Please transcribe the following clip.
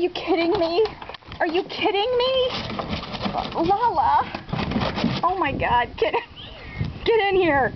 Are you kidding me? Are you kidding me? Lala. Oh my god, get get in here.